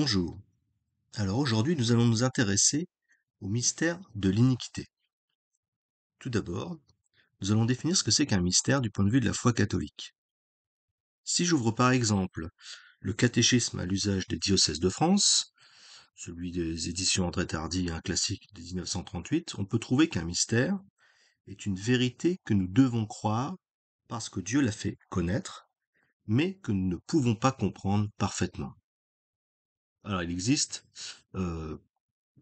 Bonjour. Alors aujourd'hui, nous allons nous intéresser au mystère de l'iniquité. Tout d'abord, nous allons définir ce que c'est qu'un mystère du point de vue de la foi catholique. Si j'ouvre par exemple le catéchisme à l'usage des diocèses de France, celui des éditions André Tardy, un classique de 1938, on peut trouver qu'un mystère est une vérité que nous devons croire parce que Dieu l'a fait connaître, mais que nous ne pouvons pas comprendre parfaitement. Alors il existe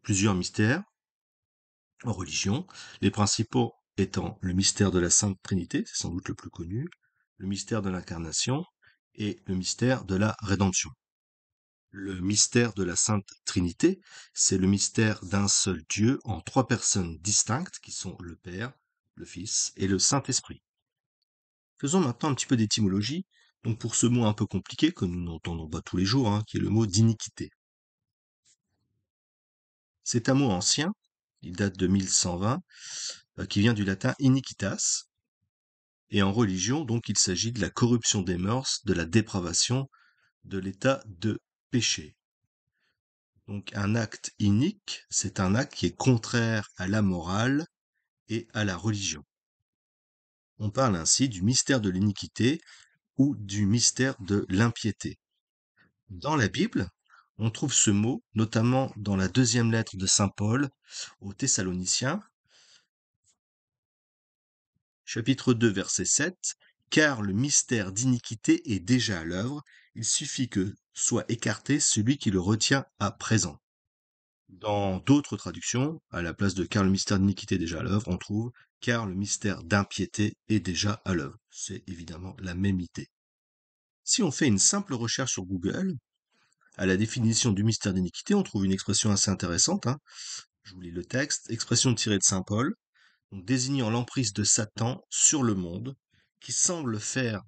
plusieurs mystères en religion, les principaux étant le mystère de la Sainte Trinité, c'est sans doute le plus connu, le mystère de l'incarnation et le mystère de la rédemption. Le mystère de la Sainte Trinité, c'est le mystère d'un seul Dieu en trois personnes distinctes qui sont le Père, le Fils et le Saint-Esprit. Faisons maintenant un petit peu d'étymologie, donc pour ce mot un peu compliqué que nous n'entendons pas tous les jours, hein, qui est le mot d'iniquité. C'est un mot ancien, il date de 1120, euh, qui vient du latin iniquitas, et en religion, donc, il s'agit de la corruption des mœurs, de la dépravation, de l'état de péché. Donc un acte inique, c'est un acte qui est contraire à la morale et à la religion. On parle ainsi du mystère de l'iniquité ou du mystère de l'impiété. Dans la Bible, on trouve ce mot notamment dans la deuxième lettre de Saint Paul aux Thessaloniciens, chapitre 2, verset 7, Car le mystère d'iniquité est déjà à l'œuvre, il suffit que soit écarté celui qui le retient à présent. Dans d'autres traductions, à la place de car le mystère d'iniquité est déjà à l'œuvre, on trouve car le mystère d'impiété est déjà à l'œuvre. C'est évidemment la même idée. Si on fait une simple recherche sur Google, à la définition du mystère d'iniquité, on trouve une expression assez intéressante. Hein. Je vous lis le texte. Expression tirée de Saint Paul, désignant l'emprise de Satan sur le monde, qui semble faire,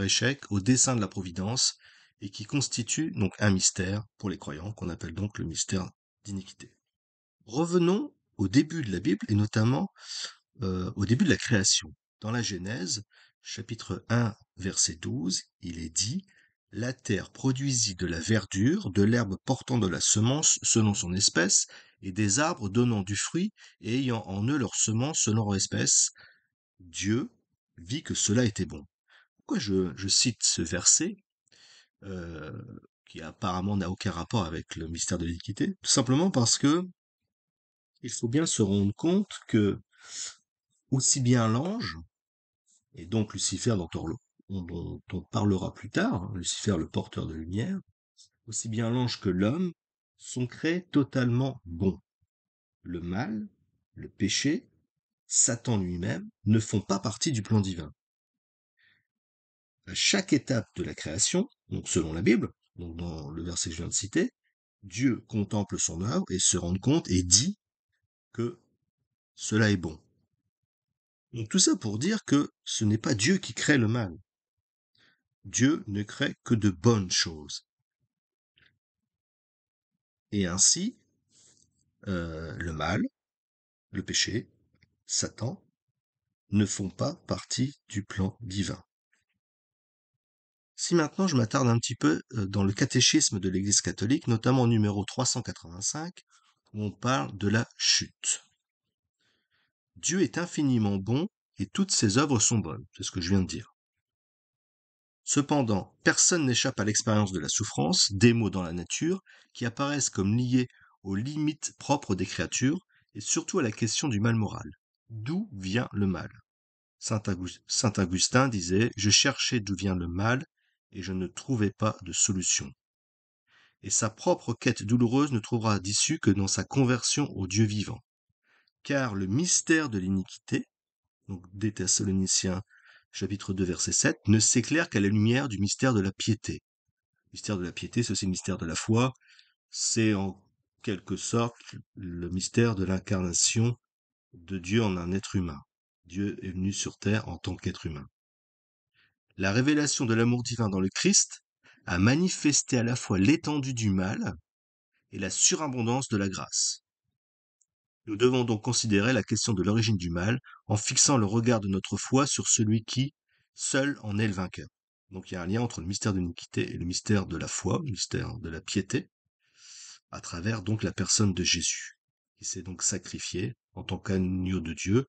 échec au dessein de la providence et qui constitue donc un mystère pour les croyants, qu'on appelle donc le mystère d'iniquité. Revenons au début de la Bible et notamment euh, au début de la création. Dans la Genèse, chapitre 1, verset 12, il est dit La terre produisit de la verdure, de l'herbe portant de la semence selon son espèce, et des arbres donnant du fruit et ayant en eux leur semence selon leur espèce. Dieu vit que cela était bon. Pourquoi je, cite ce verset euh, qui apparemment n'a aucun rapport avec le mystère de l'équité, tout simplement parce que il faut bien se rendre compte que aussi bien l'ange, et donc Lucifer dont on, dont on parlera plus tard, hein, Lucifer le porteur de lumière, aussi bien l'ange que l'homme sont créés totalement bons. Le mal, le péché, Satan lui-même ne font pas partie du plan divin à chaque étape de la création, donc selon la Bible, donc dans le verset que je viens de citer, Dieu contemple son œuvre et se rend compte et dit que cela est bon. Donc tout ça pour dire que ce n'est pas Dieu qui crée le mal. Dieu ne crée que de bonnes choses. Et ainsi, euh, le mal, le péché, Satan, ne font pas partie du plan divin. Si maintenant je m'attarde un petit peu euh, dans le catéchisme de l'Église catholique, notamment au numéro 385, où on parle de la chute. Dieu est infiniment bon et toutes ses œuvres sont bonnes, c'est ce que je viens de dire. Cependant, personne n'échappe à l'expérience de la souffrance, des maux dans la nature, qui apparaissent comme liés aux limites propres des créatures, et surtout à la question du mal moral. D'où vient le mal? Saint Augustin disait Je cherchais d'où vient le mal, et je ne trouvais pas de solution. Et sa propre quête douloureuse ne trouvera d'issue que dans sa conversion au Dieu vivant. Car le mystère de l'iniquité, donc des Thessaloniciens chapitre 2 verset 7, ne s'éclaire qu'à la lumière du mystère de la piété. Le mystère de la piété, aussi le mystère de la foi, c'est en quelque sorte le mystère de l'incarnation de Dieu en un être humain. Dieu est venu sur terre en tant qu'être humain la révélation de l'amour divin dans le Christ a manifesté à la fois l'étendue du mal et la surabondance de la grâce. Nous devons donc considérer la question de l'origine du mal en fixant le regard de notre foi sur celui qui, seul, en est le vainqueur. Donc il y a un lien entre le mystère de l'iniquité et le mystère de la foi, le mystère de la piété, à travers donc la personne de Jésus, qui s'est donc sacrifié en tant qu'agneau de Dieu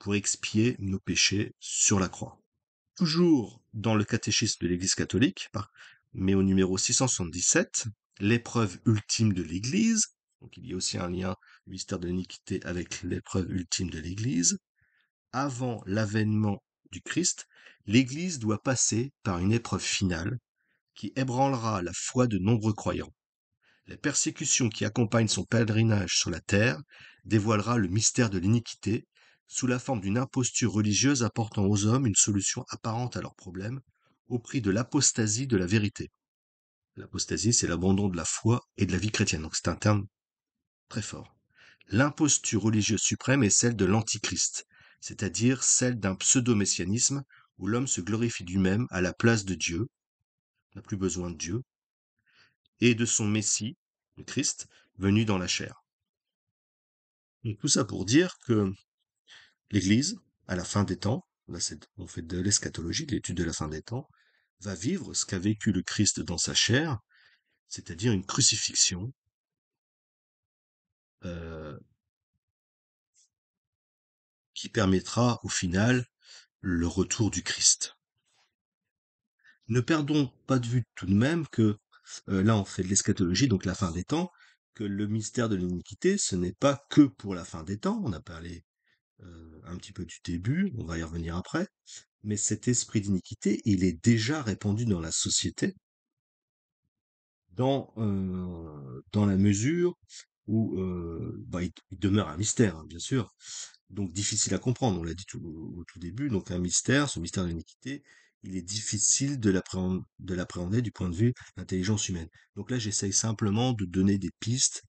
pour expier nos péchés sur la croix. Toujours dans le catéchisme de l'Église catholique, mais au numéro 677, l'épreuve ultime de l'Église, donc il y a aussi un lien mystère de l'iniquité avec l'épreuve ultime de l'Église, avant l'avènement du Christ, l'Église doit passer par une épreuve finale qui ébranlera la foi de nombreux croyants. Les persécutions qui accompagnent son pèlerinage sur la terre dévoilera le mystère de l'iniquité sous la forme d'une imposture religieuse apportant aux hommes une solution apparente à leurs problèmes au prix de l'apostasie de la vérité. L'apostasie, c'est l'abandon de la foi et de la vie chrétienne, donc c'est un terme très fort. L'imposture religieuse suprême est celle de l'Antichrist, c'est-à-dire celle d'un pseudo-messianisme où l'homme se glorifie lui-même à la place de Dieu, n'a plus besoin de Dieu, et de son Messie, le Christ, venu dans la chair. Et tout ça pour dire que l'Église, à la fin des temps, là on fait de l'eschatologie, de l'étude de la fin des temps, va vivre ce qu'a vécu le Christ dans sa chair, c'est-à-dire une crucifixion euh, qui permettra au final le retour du Christ. Ne perdons pas de vue tout de même que euh, là on fait de l'eschatologie, donc la fin des temps, que le mystère de l'iniquité, ce n'est pas que pour la fin des temps, on a parlé euh, un petit peu du début, on va y revenir après, mais cet esprit d'iniquité, il est déjà répandu dans la société, dans, euh, dans la mesure où bah, il, demeure un mystère, hein, bien sûr, donc difficile à comprendre, on l'a dit au tout début, donc un mystère, ce mystère de l'iniquité, il est difficile de l'appréhender du point de vue de l'intelligence humaine. Donc là, j'essaye simplement de donner des pistes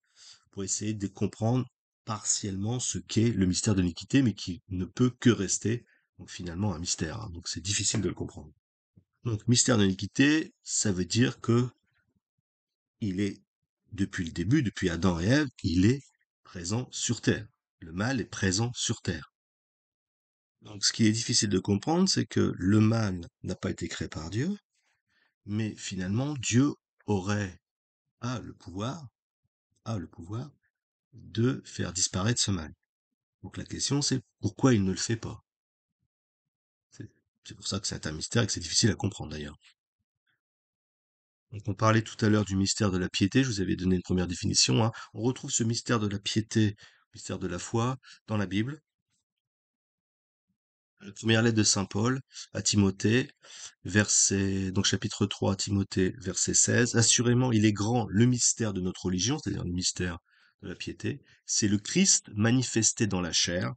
pour essayer de comprendre partiellement ce qu'est le mystère de l'iniquité, mais qui ne peut que rester finalement un mystère. Hein. Donc c'est difficile de le comprendre. Donc mystère de l'iniquité, ça veut dire que il est depuis le début, depuis Adam et Ève, il est présent sur Terre. Le mal est présent sur Terre. Donc ce qui est difficile de comprendre, c'est que le mal n'a pas été créé par Dieu, mais finalement Dieu aurait a le pouvoir, a le pouvoir de faire disparaître ce mal. Donc la question c'est pourquoi il ne le fait pas? C'est pour ça que c'est un mystère et que c'est difficile à comprendre d'ailleurs. Donc on parlait tout à l'heure du mystère de la piété, je vous avais donné une première définition. Hein. On retrouve ce mystère de la piété, mystère de la foi, dans la Bible. La première lettre de Saint Paul à Timothée, verset, donc chapitre 3, Timothée, verset 16. Assurément, il est grand le mystère de notre religion, c'est-à-dire le mystère de la piété. C'est le Christ manifesté dans la chair,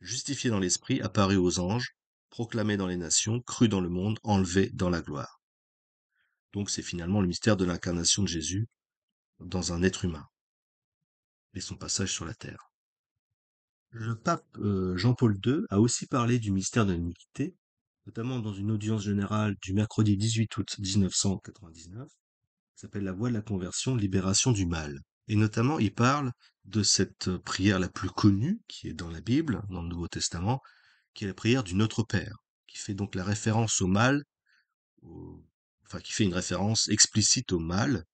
justifié dans l'esprit, apparu aux anges, proclamé dans les nations, cru dans le monde, enlevé dans la gloire. Donc c'est finalement le mystère de l'incarnation de Jésus dans un être humain et son passage sur la terre. Le pape euh, Jean-Paul II a aussi parlé du mystère de l'iniquité, notamment dans une audience générale du mercredi 18 août 1999, qui s'appelle La voie de la conversion, libération du mal. Et notamment, il parle de cette prière la plus connue, qui est dans la Bible, dans le Nouveau Testament, qui est la prière du Notre Père, qui fait donc la référence au mal, enfin qui fait une référence explicite au mal,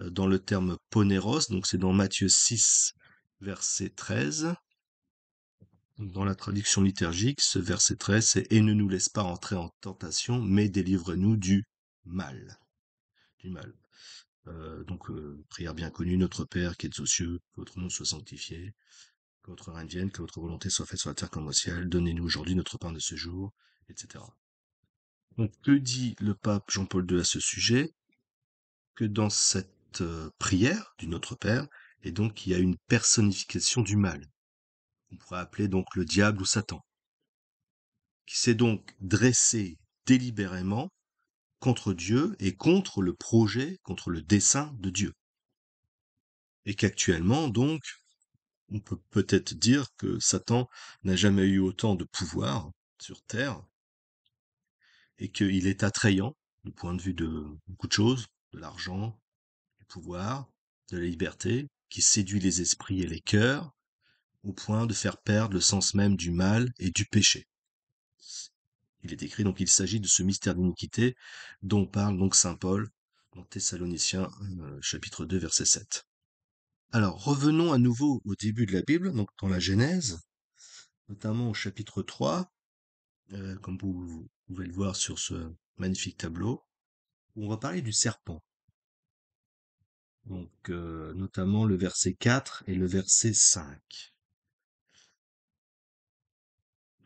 euh, dans le terme poneros, donc c'est dans Matthieu 6, verset 13, dans la traduction liturgique, ce verset 13, c'est Et ne nous laisse pas entrer en tentation, mais délivre-nous du mal. Du mal. Euh, donc, euh, prière bien connue, Notre Père qui es aux cieux, que votre nom soit sanctifié, que votre règne vienne, que votre volonté soit faite sur la terre comme au ciel, donnez-nous aujourd'hui notre pain de ce jour, etc. Donc, que dit le pape Jean-Paul II à ce sujet? Que dans cette euh, prière du Notre Père, et donc il y a une personnification du mal on pourrait appeler donc le diable ou Satan, qui s'est donc dressé délibérément contre Dieu et contre le projet, contre le dessein de Dieu. Et qu'actuellement, donc, on peut peut-être dire que Satan n'a jamais eu autant de pouvoir sur Terre et qu'il est attrayant du point de vue de beaucoup de choses, de l'argent, du pouvoir, de la liberté, qui séduit les esprits et les cœurs, au point de faire perdre le sens même du mal et du péché. il est écrit. Donc il s'agit de ce mystère d'iniquité dont parle donc saint Paul dans Thessaloniciens euh, chapitre 2 verset 7. Alors revenons à nouveau au début de la Bible, donc dans la Genèse, notamment au chapitre 3, euh, comme vous pouvez le voir sur ce magnifique tableau, où on va parler du serpent. Donc euh, notamment le verset 4 et le verset 5.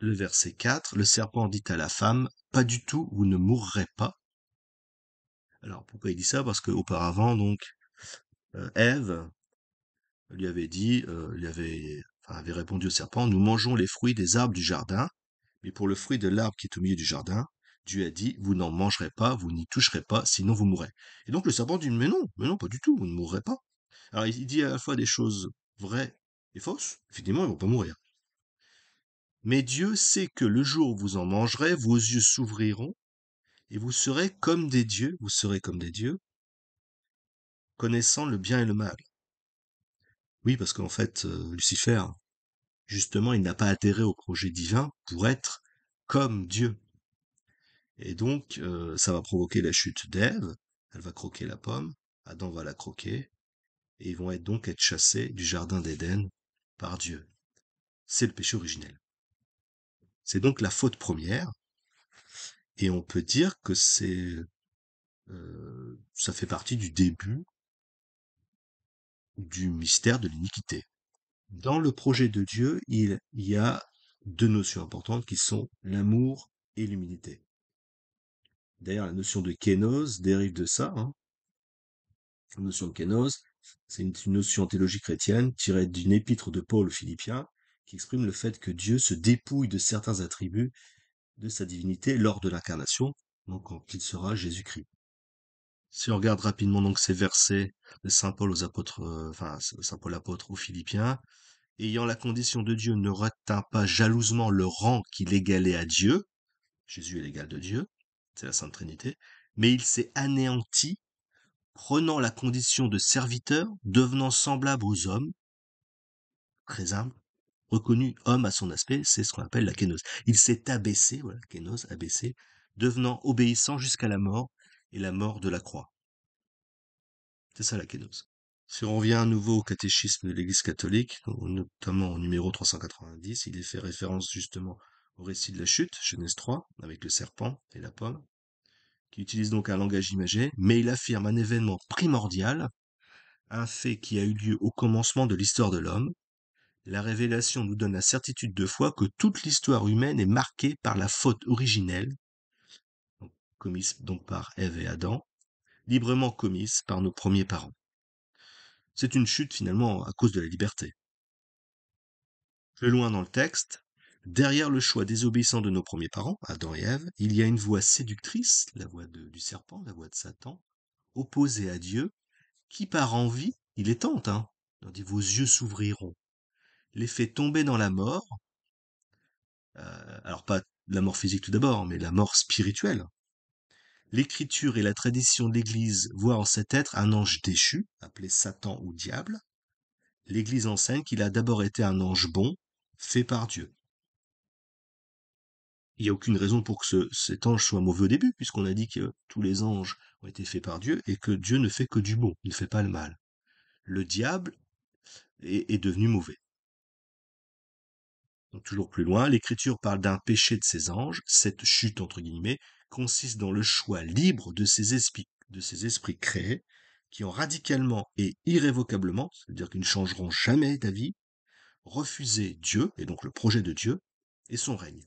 Le verset 4, le serpent dit à la femme, pas du tout, vous ne mourrez pas. Alors pourquoi il dit ça? Parce qu'auparavant, donc, euh, Ève lui avait dit, euh, lui avait, avait répondu au serpent, nous mangeons les fruits des arbres du jardin, mais pour le fruit de l'arbre qui est au milieu du jardin, Dieu a dit, vous n'en mangerez pas, vous n'y toucherez pas, sinon vous mourrez. Et donc le serpent dit, mais non, mais non, pas du tout, vous ne mourrez pas. Alors il dit à la fois des choses vraies et fausses, effectivement, ils vont pas mourir. Mais Dieu sait que le jour où vous en mangerez, vos yeux s'ouvriront et vous serez comme des dieux, vous serez comme des dieux, connaissant le bien et le mal. Oui, parce qu'en fait, euh, Lucifer, justement, il n'a pas adhéré au projet divin pour être comme Dieu. Et donc, euh, ça va provoquer la chute d'Ève, elle va croquer la pomme, Adam va la croquer, et ils vont donc être chassés du jardin d'Éden par Dieu. C'est le péché originel. C'est donc la faute première, et on peut dire que c'est euh, ça fait partie du début du mystère de l'iniquité. Dans le projet de Dieu, il y a deux notions importantes qui sont l'amour et l'humilité. D'ailleurs, la notion de kénos dérive de ça. Hein. La notion de kénos, c'est une, notion théologique chrétienne tirée d'une épître de Paul aux Philippiens qui exprime le fait que Dieu se dépouille de certains attributs de sa divinité lors de l'incarnation, donc quand il sera Jésus-Christ. Si on regarde rapidement donc ces versets de Saint Paul aux apôtres, euh, enfin Saint Paul apôtre aux Philippiens, ayant la condition de Dieu ne retint pas jalousement le rang qu'il égalait à Dieu, Jésus est l'égal de Dieu, c'est la Sainte Trinité, mais il s'est anéanti, prenant la condition de serviteur, devenant semblable aux hommes, très humble, reconnu homme à son aspect, c'est ce qu'on appelle la kénose. Il s'est abaissé, voilà, kénose, abaissé, devenant obéissant jusqu'à la mort, et la mort de la croix. C'est ça la kénose. Si on revient à nouveau au catéchisme de l'Église catholique, notamment au numéro 390, il fait référence justement au récit de la chute, Genèse 3, avec le serpent et la pomme, qui utilise donc un langage imagé, mais il affirme un événement primordial, un fait qui a eu lieu au commencement de l'histoire de l'homme. La révélation nous donne la certitude de foi que toute l'histoire humaine est marquée par la faute originelle, commise donc par Ève et Adam, librement commise par nos premiers parents. C'est une chute finalement à cause de la liberté. Plus loin dans le texte, derrière le choix désobéissant de nos premiers parents, Adam et Ève, il y a une voix séductrice, la voix du serpent, la voix de Satan, opposée à Dieu, qui par envie, il est tente, hein, dit vos yeux s'ouvriront, les fait tomber dans la mort, euh, alors pas la mort physique tout d'abord, mais la mort spirituelle, L'écriture et la tradition de l'Église voient en cet être un ange déchu, appelé Satan ou diable. L'Église enseigne qu'il a d'abord été un ange bon, fait par Dieu. Il n'y a aucune raison pour que cet ange soit mauvais au début, puisqu'on a dit que tous les anges ont été faits par Dieu et que Dieu ne fait que du bon, il ne fait pas le mal. Le diable est, est devenu mauvais. Toujours plus loin, l'Écriture parle d'un péché de ses anges, cette chute entre guillemets, consiste dans le choix libre de ces esprits, de ces esprits créés, qui ont radicalement et irrévocablement, c'est-à-dire qu'ils ne changeront jamais d'avis, refusé Dieu, et donc le projet de Dieu, et son règne.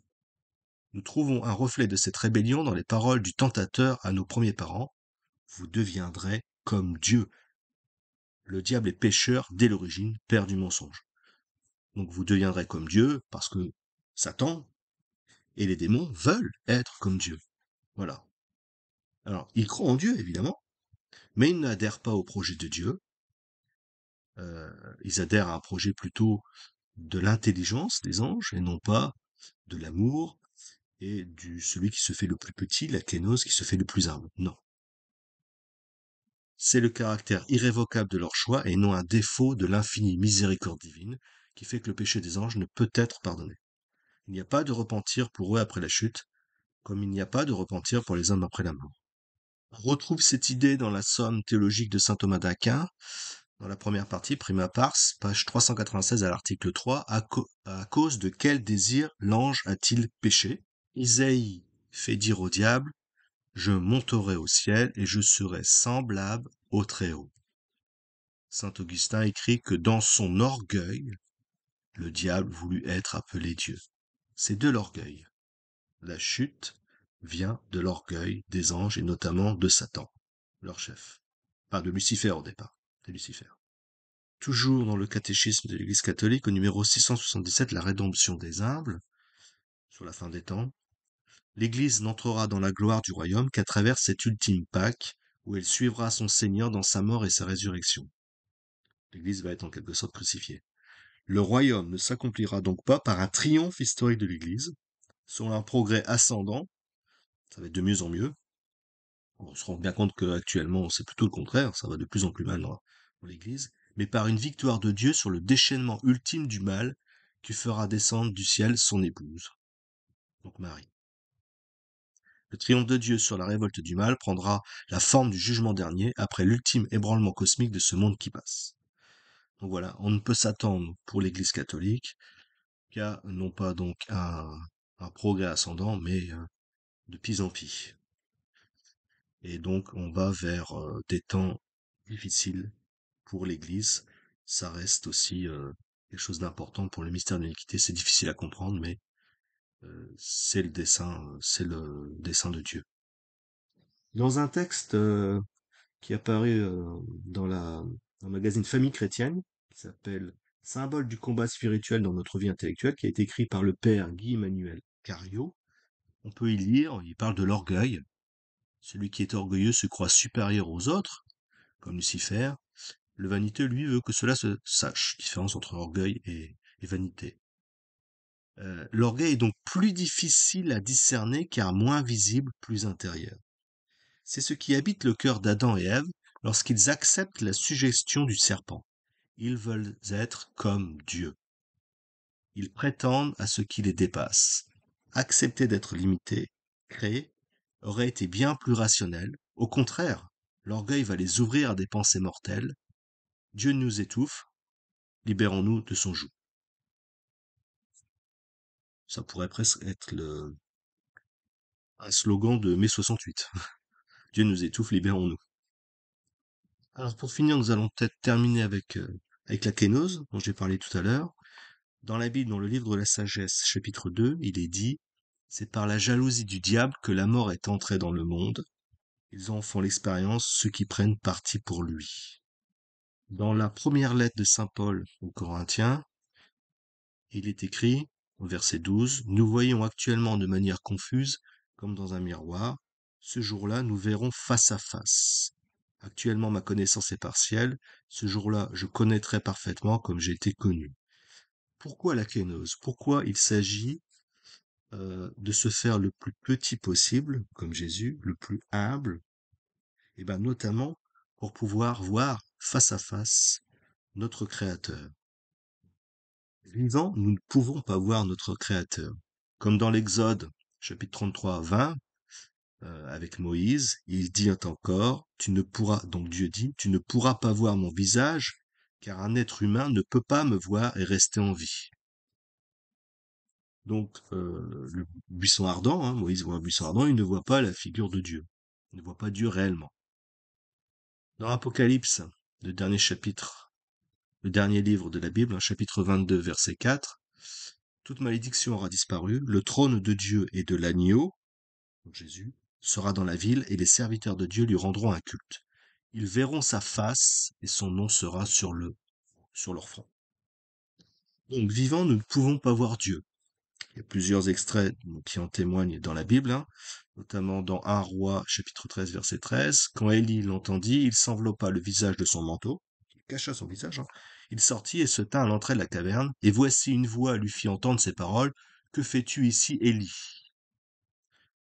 Nous trouvons un reflet de cette rébellion dans les paroles du tentateur à nos premiers parents. Vous deviendrez comme Dieu. Le diable est pécheur dès l'origine, père du mensonge. Donc vous deviendrez comme Dieu parce que Satan et les démons veulent être comme Dieu. Voilà. Alors, ils croient en Dieu, évidemment, mais ils n'adhèrent pas au projet de Dieu. Euh, ils adhèrent à un projet plutôt de l'intelligence des anges et non pas de l'amour et du celui qui se fait le plus petit, la kénose qui se fait le plus humble. Non. C'est le caractère irrévocable de leur choix et non un défaut de l'infinie miséricorde divine qui fait que le péché des anges ne peut être pardonné. Il n'y a pas de repentir pour eux après la chute, comme il n'y a pas de repentir pour les hommes après la mort. On retrouve cette idée dans la somme théologique de saint Thomas d'Aquin, dans la première partie, prima pars, page 396 à l'article 3, à, à, cause de quel désir l'ange a-t-il péché? Isaïe fait dire au diable, je monterai au ciel et je serai semblable au Très-Haut. Saint Augustin écrit que dans son orgueil, le diable voulut être appelé Dieu. C'est de l'orgueil. La chute vient de l'orgueil des anges et notamment de Satan, leur chef. Pas de Lucifer au départ, de Lucifer. Toujours dans le catéchisme de l'Église catholique, au numéro 677, la rédemption des humbles, sur la fin des temps, l'Église n'entrera dans la gloire du royaume qu'à travers cette ultime Pâque, où elle suivra son Seigneur dans sa mort et sa résurrection. L'Église va être en quelque sorte crucifiée. Le royaume ne s'accomplira donc pas par un triomphe historique de l'Église, sur un progrès ascendant, ça va être de mieux en mieux. On se rend bien compte qu'actuellement, c'est plutôt le contraire, ça va de plus en plus mal dans l'Église, mais par une victoire de Dieu sur le déchaînement ultime du mal qui fera descendre du ciel son épouse, donc Marie. Le triomphe de Dieu sur la révolte du mal prendra la forme du jugement dernier après l'ultime ébranlement cosmique de ce monde qui passe. Donc voilà, on ne peut s'attendre pour l'Église catholique qu'à non pas donc un, progrès ascendant, mais euh, de pis en pis. Et donc on va vers euh, des temps difficiles pour l'Église. Ça reste aussi euh, quelque chose d'important pour le mystère de l'iniquité. C'est difficile à comprendre, mais c'est le dessin, euh, c'est le de Dieu. Dans un texte qui apparaît dans la dans le magazine Famille chrétienne, qui s'appelle Symbole du combat spirituel dans notre vie intellectuelle, qui a été écrit par le père Guy Emmanuel Cario, on peut y lire, il parle de l'orgueil. Celui qui est orgueilleux se croit supérieur aux autres, comme Lucifer. Le vaniteux, lui, veut que cela se sache, différence entre orgueil et vanité. Euh, l'orgueil est donc plus difficile à discerner car moins visible, plus intérieur. C'est ce qui habite le cœur d'Adam et Ève lorsqu'ils acceptent la suggestion du serpent. Ils veulent être comme Dieu. Ils prétendent à ce qui les dépasse. Accepter d'être limité, créé, aurait été bien plus rationnel. Au contraire, l'orgueil va les ouvrir à des pensées mortelles. Dieu nous étouffe, libérons-nous de son joug. Ça pourrait presque être le, un slogan de mai 68. Dieu nous étouffe, libérons-nous. Alors pour finir, nous allons peut-être terminer avec, euh, avec la kénose, dont j'ai parlé tout à l'heure. Dans la Bible, dans le livre de la sagesse, chapitre 2, il est dit, c'est par la jalousie du diable que la mort est entrée dans le monde. Ils en font l'expérience, ceux qui prennent parti pour lui. Dans la première lettre de Saint Paul aux Corinthiens, il est écrit, verset 12, Nous voyons actuellement de manière confuse, comme dans un miroir. Ce jour-là, nous verrons face à face. Actuellement, ma connaissance est partielle. Ce jour-là, je connaîtrai parfaitement comme j'ai été connu. Pourquoi la kénose Pourquoi il s'agit euh, de se faire le plus petit possible, comme Jésus, le plus humble? Eh bien, notamment pour pouvoir voir face à face notre Créateur. Vivant, nous ne pouvons pas voir notre Créateur. Comme dans l'Exode, chapitre 33, 20, euh, avec Moïse, il dit encore, tu ne pourras, donc Dieu dit, tu ne pourras pas voir mon visage, car un être humain ne peut pas me voir et rester en vie. Donc, euh, le buisson ardent, hein, Moïse voit un buisson ardent, il ne voit pas la figure de Dieu. Il ne voit pas Dieu réellement. Dans l'Apocalypse, le dernier chapitre, le dernier livre de la Bible, chapitre 22, verset 4, toute malédiction aura disparu, le trône de Dieu et de l'agneau, Jésus, sera dans la ville et les serviteurs de Dieu lui rendront un culte. Ils verront sa face et son nom sera sur le, sur leur front. Donc, vivant, nous ne pouvons pas voir Dieu. Il y a plusieurs extraits qui en témoignent dans la Bible, hein, notamment dans 1 roi chapitre 13 verset 13. Quand Élie l'entendit, il s'enveloppa le visage de son manteau, il cacha son visage, hein, il sortit et se tint à l'entrée de la caverne, et voici une voix lui fit entendre ces paroles. Que fais-tu ici, Élie?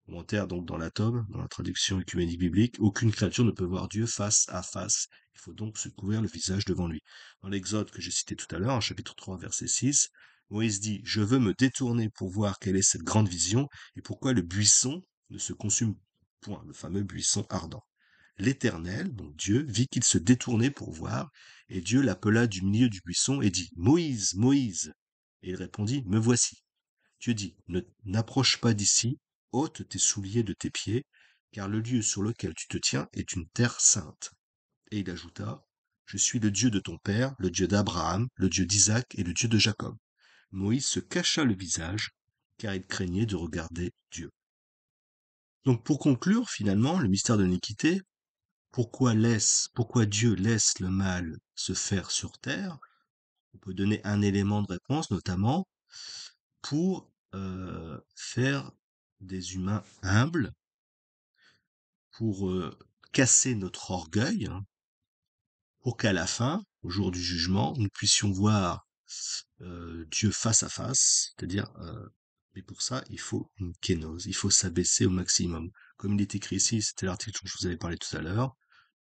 Commentaire donc dans la tome, dans la traduction écuménique biblique, aucune créature ne peut voir Dieu face à face. Il faut donc se couvrir le visage devant lui. Dans l'Exode que j'ai cité tout à l'heure, en chapitre 3, verset 6, Moïse dit, je veux me détourner pour voir quelle est cette grande vision et pourquoi le buisson ne se consume point, le fameux buisson ardent. L'Éternel, donc Dieu, vit qu'il se détournait pour voir, et Dieu l'appela du milieu du buisson et dit, Moïse, Moïse. Et il répondit, Me voici. Dieu dit, Ne n'approche pas d'ici, ôte tes souliers de tes pieds, car le lieu sur lequel tu te tiens est une terre sainte. Et il ajouta, Je suis le Dieu de ton père, le Dieu d'Abraham, le Dieu d'Isaac et le Dieu de Jacob. Moïse se cacha le visage, car il craignait de regarder Dieu. Donc pour conclure, finalement, le mystère de l'iniquité, pourquoi laisse, pourquoi Dieu laisse le mal se faire sur terre? On peut donner un élément de réponse, notamment pour euh, faire des humains humbles, pour casser notre orgueil, hein, pour qu'à la fin, au jour du jugement, nous puissions voir Dieu face à face, c'est-à-dire, mais pour ça, il faut une kénose, il faut s'abaisser au maximum. Comme il est écrit ici, c'était l'article dont je vous avais parlé tout à l'heure,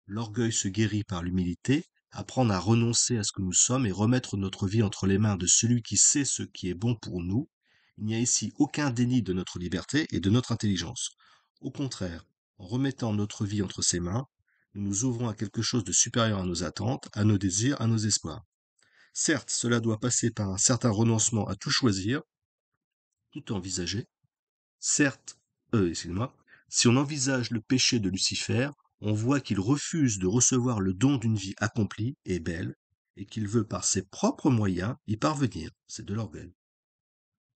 l'orgueil se guérit par l'humilité, apprendre à renoncer à ce que nous sommes et remettre notre vie entre les mains de celui qui sait ce qui est bon pour nous. Il n'y a ici aucun déni de notre liberté et de notre intelligence. Au contraire, en remettant notre vie entre ses mains, nous nous ouvrons à quelque chose de supérieur à nos attentes, à nos désirs, à nos espoirs. Certes, cela doit passer par un certain renoncement à tout choisir, tout envisager. Certes, euh, excusez-moi, si on envisage le péché de Lucifer, on voit qu'il refuse de recevoir le don d'une vie accomplie et belle, et qu'il veut par ses propres moyens y parvenir. C'est de l'orgueil.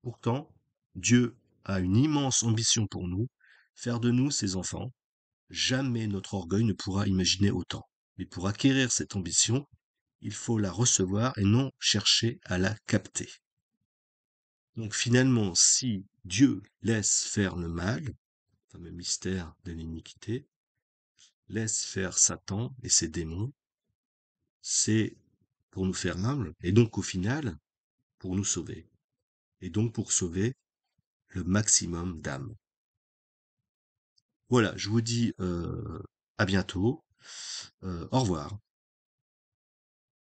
Pourtant, Dieu a une immense ambition pour nous, faire de nous ses enfants. Jamais notre orgueil ne pourra imaginer autant. Mais pour acquérir cette ambition, il faut la recevoir et non chercher à la capter. Donc finalement, si Dieu laisse faire le mal, le fameux mystère de l'iniquité, laisse faire Satan et ses démons, c'est pour nous faire humbles, et donc au final, pour nous sauver. Et donc pour sauver le maximum d'âmes. Voilà, je vous dis euh, à bientôt. Euh, au revoir.